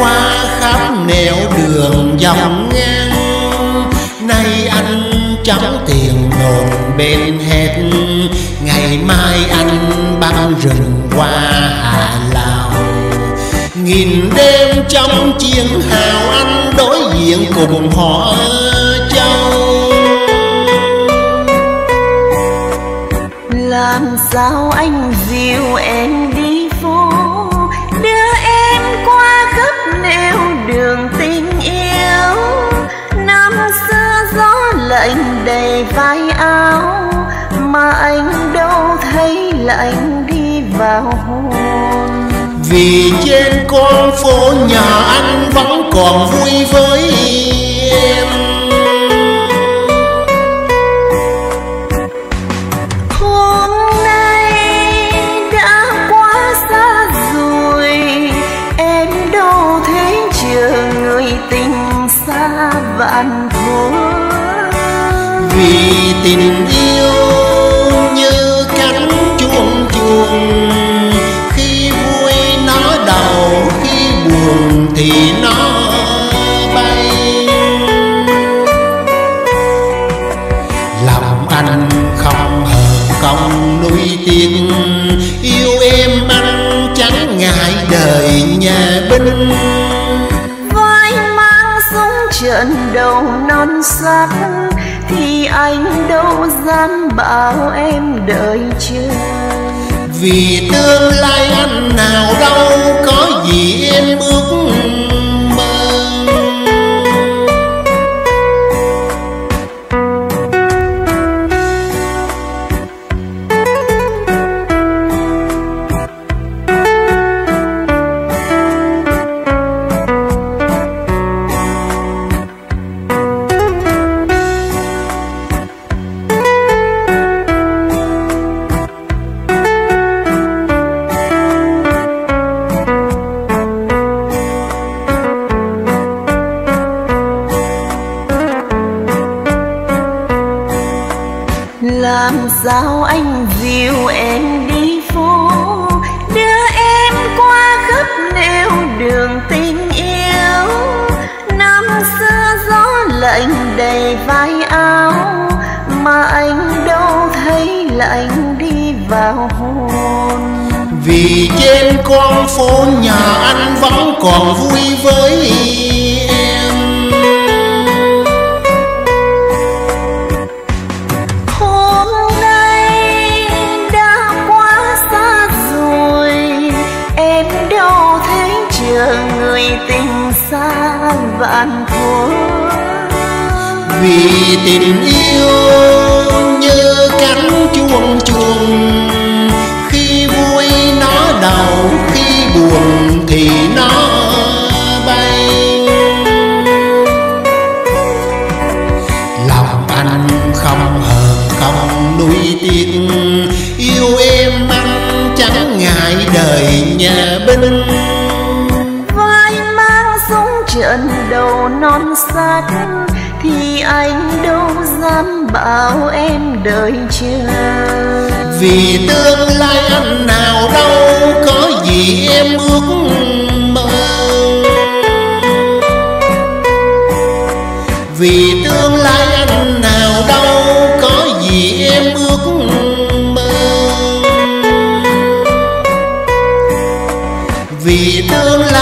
qua khắp nẻo đường dòng ngang. Nay anh trắng tiền nồn bên hết ngày mai anh băng rừng qua hà lào. Nghìn đêm trong chiến hào anh đối diện cùng họ châu. Làm sao anh dịu em vì trên con phố nhà anh vẫn còn vui với em. Hôm nay đã quá xa rồi em đâu thấy chờ người tình xa vạn thuở vì tình yêu thì nó bay. Lòng anh không hờn công nuôi tiếng yêu em anh chẳng ngại đời nhà binh. Vai mang súng trận đầu non sắt thì anh đâu dám bảo em đợi chờ. Vì tương lai anh nào đâu có làm sao anh dìu em đi phố? Đưa em qua khắp nẻo đường tình yêu. Năm xưa gió lạnh đầy vai áo, mà anh đâu thấy là anh đi vào hồn. Vì trên con phố nhà anh vẫn còn vui với vạn thuở vì tình yêu như cánh chuông chuông, khi vui nó đầu khi buồn thì nó bay. Lòng anh không hờn không nuối tiếc, yêu em anh chẳng ngại đời nhà binh đầu sắt thì anh đâu dám bảo em đợi chờ. Vì tương lai anh nào đâu có gì em ước mơ. Vì tương lai anh nào đâu có gì em ước mơ. Vì tương lai